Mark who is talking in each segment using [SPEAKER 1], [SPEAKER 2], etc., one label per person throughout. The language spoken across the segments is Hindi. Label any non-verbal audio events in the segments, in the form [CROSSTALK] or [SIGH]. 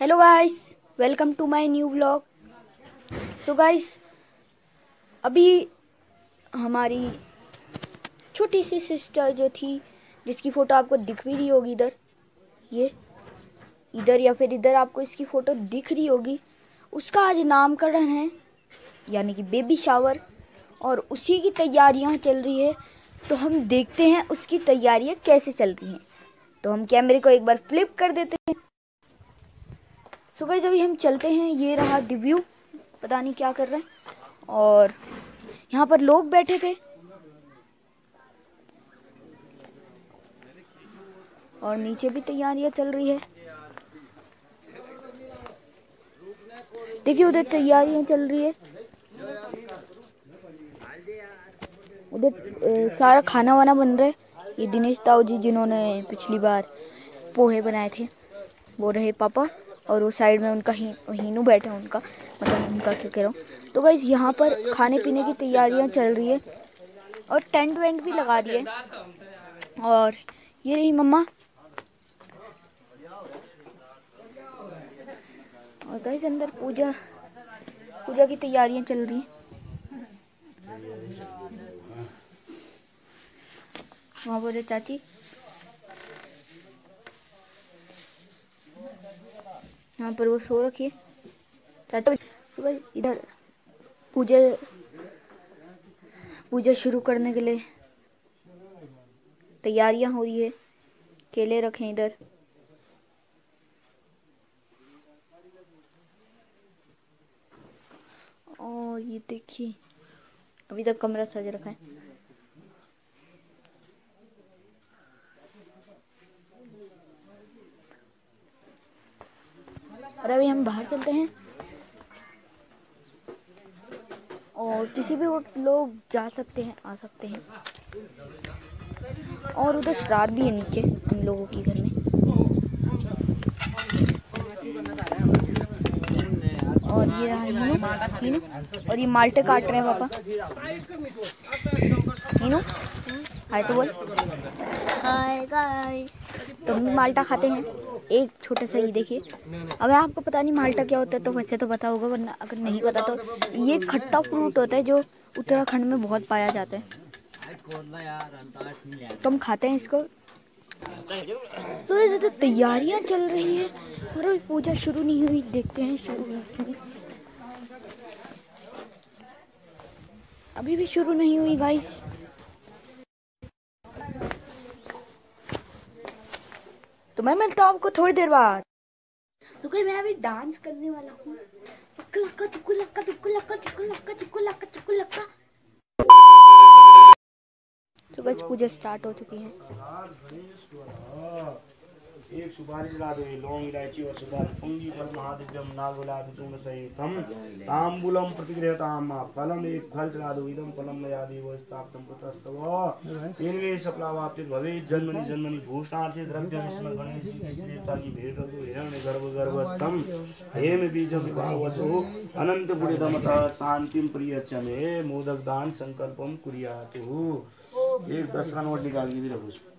[SPEAKER 1] Hello guys welcome to my new vlog so guys अभी हमारी छोटी सी सिस्टर जो थी, जिसकी फ़ोटो आपको दिख भी रही होगी इधर, ये, इधर या फिर इधर आपको इसकी फ़ोटो दिख रही होगी, उसका आज नामकरण है, यानी कि बेबी शावर और उसी की तैयारियाँ चल रही है। तो हम देखते हैं उसकी तैयारियाँ कैसे चल रही हैं। तो हम कैमरे को एक बार फ्लिप कर देते हैं। सो गई अभी हम चलते हैं, ये रहा दिव्यू पता नहीं क्या कर रहे हैं। और यहाँ पर लोग बैठे थे। और नीचे भी तैयारियाँ चल रही है। देखिए, उधर तैयारियाँ चल रही है। उधर सारा खाना वाना बन रहा है। ये दिनेश ताऊ जी जिन्होंने पिछली बार पोहे बनाए थे। वो रहे पापा। और वो साइड में उनका ही, हीनू बैठे हैं उनका मतलब उनका क्या कह रहा हूँ। तो गाइज़ यहाँ पर खाने पीने की तैयारियाँ चल रही है और टेंट वेंट भी लगा दिए और ये रही मम्मा। और गाइज़ अंदर पूजा पूजा की तैयारियाँ चल रही हैं। वहाँ बोले, चाची यहाँ पर वो सो रखी है। सुबह इधर पूजा पूजा शुरू करने के लिए तैयारियाँ हो रही है। केले रखे इधर। और ये देखिए, अभी तक कमरा सज रखा है। और अभी हम बाहर चलते हैं। और किसी भी वक्त लोग जा सकते हैं आ सकते हैं। और उधर श्राद्ध भी है नीचे हम लोगों के घर में। और ये रहा हीनू हीनू। और ये माल्टे काट रहे हैं पापा। हीनू हाय तो बोल।
[SPEAKER 2] हाय गाइस
[SPEAKER 1] तो हम भी माल्टा खाते हैं। एक छोटा सा ही देखिए। अगर आपको पता नहीं माल्टा क्या होता है तो वैसे तो पता होगा, वरना अगर नहीं पता तो। ये खट्टा फ्रूट होता है जो उत्तराखंड में बहुत पाया जाता है। तो हम खाते हैं इसको। तो ये तो तैयारियाँ चल रही है, और अभी पूजा शुरू नहीं हुई, देखते हैं शुरू अभी भी शुरू नहीं हुई गाइस मैं मिलता हूँ आपको थोड़ी देर बाद। तो कहीं मैं अभी डांस करने वाला हूँ। लक्का लक्का चुक्कू लक्का चुक्कू लक्का चुक्कू लक्का चुक्कू लक्का चुक्कू लक्का तो गज पूजा स्टार्ट हो चुकी है।
[SPEAKER 3] एक सुपारी जला दो लौंग, इलायची और सुपारी। पुंगी फल महादिव्यम नागुलाद चूर्ण सहितम। तांबूलम प्रतिगृहताम फलम, एक फल चला दो। इदम फलम मया देव स्थापितम पुत्रस्तव। इनवे सफलावाप्ति भवे, जन्मनि जन्मनि भूषणार्थे द्रव्य विस्म गणेश देवता की भेंट दो हिरण्य गर्भ गर्भस्थम हेम बीज विभावसो अनंत पुरिदमतः शांतिम प्रियच्च मे मोदक दान संकल्पम कुरियातु। एक दस का नोट निकाल के भी रखो।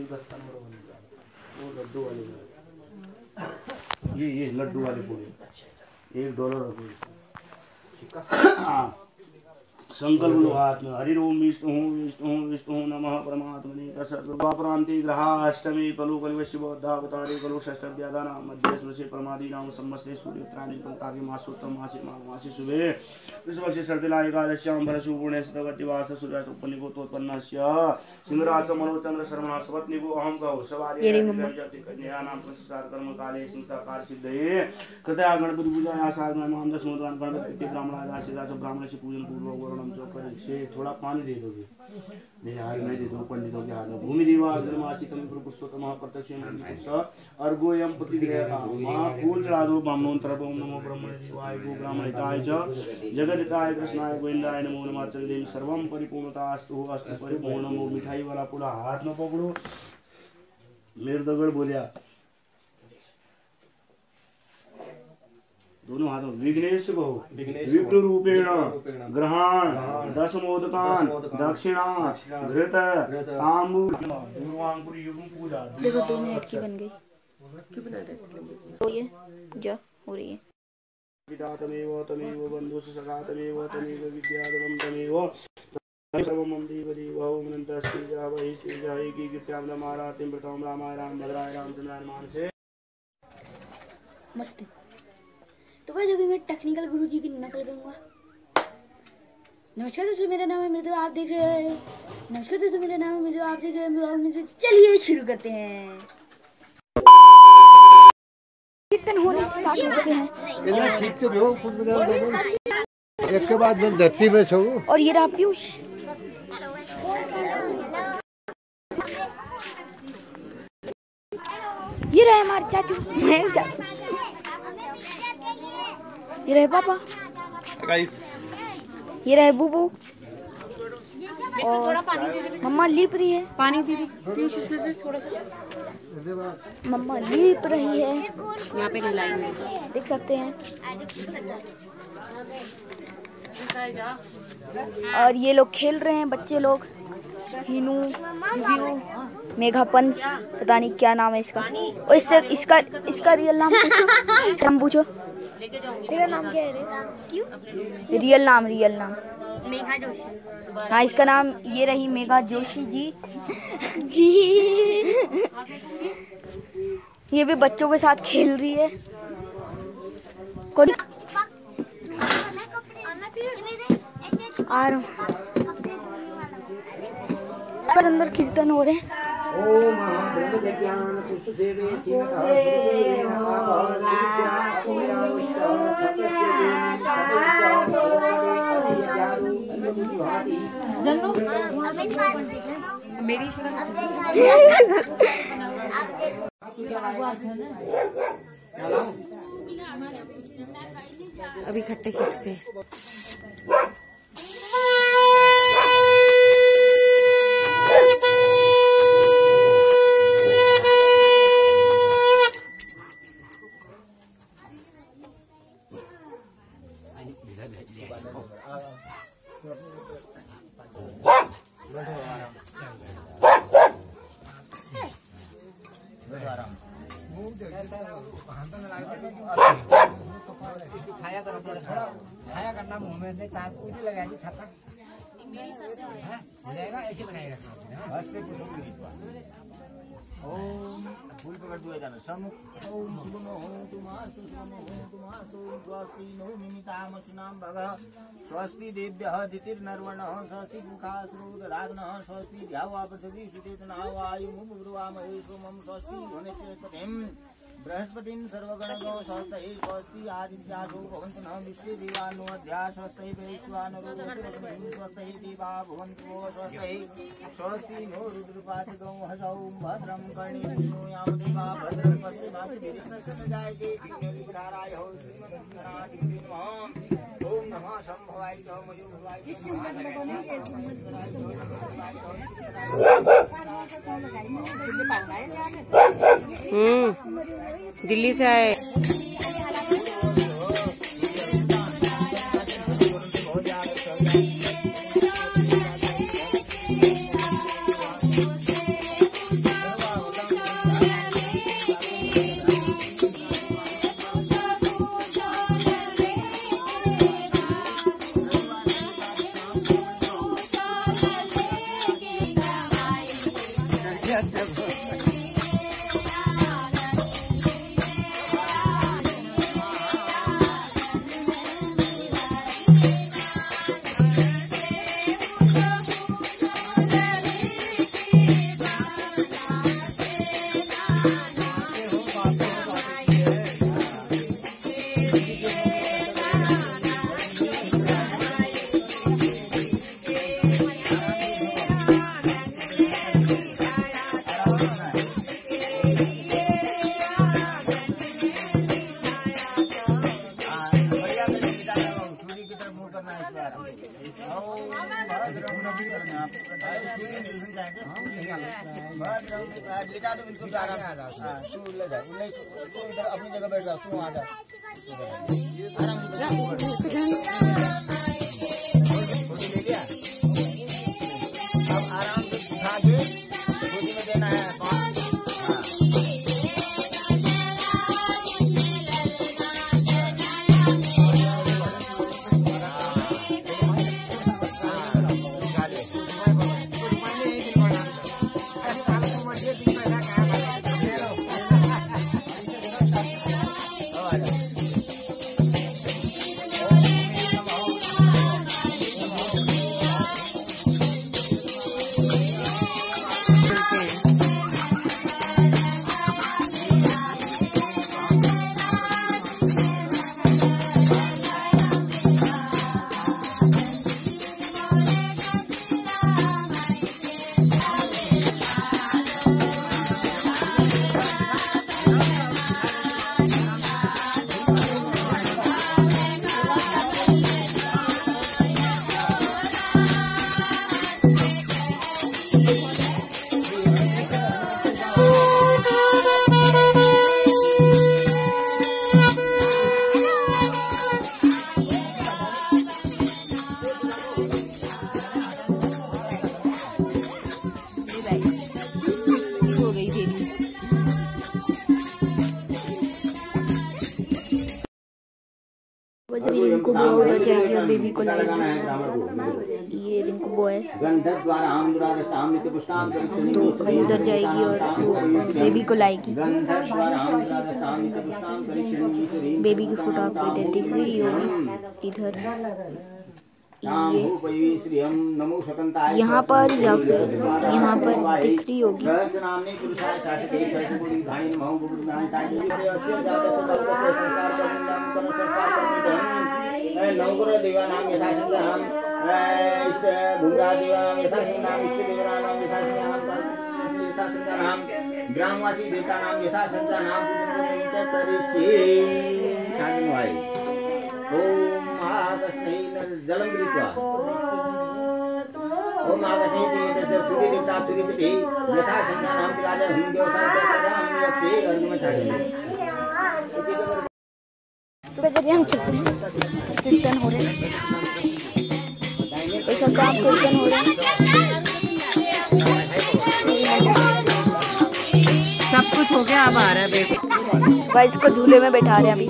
[SPEAKER 3] एक वो लड्डू वाले। ये ये लड्डू वाले पूरे एक डॉलर हो गई हाँ। संकल्प। लो हाथ में हरि ओम विष्णु विष्णु विष्णु नमः परमात्मने तस्वापरांति ग्रहाष्टमी कलु कलिव शिवोद्धावतारे कलु षष्ठव्यादा नाम मध्य स्मृति परमादि नाम संवत्सरे सूर्योत्तरायण पंकादि मासोत्तम मासे माघ मासे शुभे। विश्वस्य सर्दिला एकादश्याम भरसु पुण्य सदगतिवास सूर्यास्त उपनिकोत्पन्नस्य सिंहरास मनोचंद्र शर्मणा सपत्निको अहम कहो सवारी
[SPEAKER 1] ये रही मम्मा।
[SPEAKER 3] कन्या नाम संस्कार कर्म काले संस्कार सिद्धये। कृतया गणपति पूजा साधना मोदवान गणपति ब्राह्मण दासी दास ब्राह्मण से पूजन पूर्वक वर्णम चौकर से थोड़ा पानी दे दोगे मेरे हाथ में दे दो पंडितों के हाथ में भूमि दीवा अग्रमासी कमी पुष्पोत्तम प्रत्यक्ष अर्गोयम प्रतिग्रह माँ फूल चढ़ा दो ब्राह्मणों तरफ ओम नमो ब्रह्मण शिवाय गो ब्राह्मण हिताय च जगदिताय कृष्णाय गोविंदाय नमो नमः चल सर्वम परिपूर्णता अस्तु अस्तु परिपूर्ण वो मिठाई वाला पूरा हाथ में पकड़ो मेरे दगड़ बोलिया दोनों हाथों विघ्नेश को
[SPEAKER 4] विघ्नेश
[SPEAKER 3] रूपेण। ग्रहण। दशमोदकान। दक्षिणा घृत। तांबूल पूर्वांकुरी युगम पूजा।
[SPEAKER 1] देखो दो मिनट की बन गई। तो ये? जा हो रही है।
[SPEAKER 3] पिता तमेव तमेव बन्धुः सखा तमेव तमेव विद्याधरं तमेव। सर्वमं देव देव ओम अनन्तस्तेजा वै तेजा एकीकृत्यां रमारातिं प्रथमं रामाय राम भद्राय रामचन्द्राय मानसे।
[SPEAKER 1] मस्त। है। तो भाई अभी मैं टेक्निकल गुरु जी की नकल करूँगा। नमस्कार दोस्तों मेरा नाम है मृदु आप देख रहे हैं। नमस्कार दोस्तों मेरा नाम है मृदु आप देख रहे हैं चलिए शुरू करते हैं। कीर्तन होने स्टार्ट हो चुके हैं।
[SPEAKER 4] ठीक तो रहो कुछ बता एक के बाद मैं धरती में छू
[SPEAKER 1] और ये रहा पीयूष। ये रहे हमारे चाचू। मयंक चाचू। ये रहे पापा
[SPEAKER 4] गाइस
[SPEAKER 1] ये रहे बुबू और मम्मा लीप रही है।
[SPEAKER 2] पानी दीदी पीयूष उसमें से थोड़ा सा।
[SPEAKER 1] मम्मा लीप रही है।
[SPEAKER 2] यहाँ पे नहीं
[SPEAKER 1] देख सकते हैं। और ये लोग खेल रहे हैं बच्चे लोग। हिनू मेघा पंत पता नहीं क्या नाम है इसका। और इससे इसका इसका रियल नाम पूछो। इसका [LAUGHS] नाम पूछो। तेरा नाम क्या है रियल नाम रियल नाम।
[SPEAKER 2] मेघा जोशी।
[SPEAKER 1] हाँ इसका नाम ये रही मेघा जोशी जी। जी। ये भी बच्चों के साथ खेल रही है। कौन? आ रहा हूँ। पर अंदर कीर्तन हो रहे हैं।
[SPEAKER 2] अभी खट्टे खींचते
[SPEAKER 5] छाया का छाया नाम ने चार लगाई थी हो। रखना
[SPEAKER 4] ओम फूल पकड़ दिया जाना सम ओम शुभम ओम तुमास्तु शुभम ओम तुमास्तु स्वस्ति नो मिमितामसिनां भगः स्वस्ति देव्यः दितिर्नर्वणः स्वस्ति मुखासुरो ददाग्नः स्वस्ति द्यावा पृथिवी सुचेतना वायुमुग्रुवामहे सोमं स्वस्ति वनस्पतिम् बृहस्पतिं सर्वगणगो स्वस्तये स्वस्ति आदित्यासो भवन्तु न विश्वे देवानो अध्या स्वस्तये वैश्वानरो स्वस्तये देवा भवन्तु वो स्वस्तये स्वस्ति नो रुद्रपातिगौ हसौ भद्रं कर्णेषु याम देवा भद्रं पश्चिमाक्षिभिर्नश्यन् जायते विघ्नविघ्नाराय हो श्रीमन्नारायणाय नमः ॐ नमः शम्भवाय च
[SPEAKER 2] हम्म। दिल्ली से आए।
[SPEAKER 4] इधर अपनी जगह बैठ जा तू आ जा को
[SPEAKER 1] ये रिंकू है। तो उधर जाएगी और वो बेबी को लाएगी। बेबी की फ़ोटो आपको इधर दिख भी रही होगी इधर। ये यहाँ पर या फिर यहाँ पर दिख रही होगी।
[SPEAKER 4] नवग्रह देवानां यथा सिंहानां इष्ट भूमरा देवानां यथा सिंहानां इष्ट देवानां यथा सिंहानां यथा सिंहानां ग्रामवासी देवतानां यथा सिंहानां पूजनं च करिष्ये शान्तिवाय ॐ आगस्मै ओम आगस्मै पूजनस्य सूर्य देवता सूर्यपति यथा सिंहानां विराज हुं देवसा यक्षे अर्जुन छाड़े
[SPEAKER 1] तो हम चलते हैं कीर्तन हो रहे हैं ऐसा काम कीर्तन हो
[SPEAKER 2] सब कुछ हो गया, अब आ रहा है बेटा
[SPEAKER 1] भाई, इसको झूले में बैठा रहे हैं अभी।